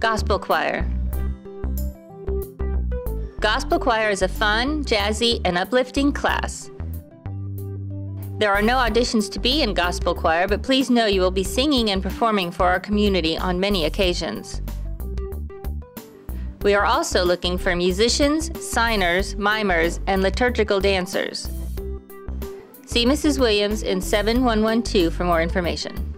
Gospel Choir. Gospel Choir is a fun, jazzy, and uplifting class. There are no auditions to be in Gospel Choir, but please know you will be singing and performing for our community on many occasions. We are also looking for musicians, signers, mimers, and liturgical dancers. See Mrs. Williams in 7112 for more information.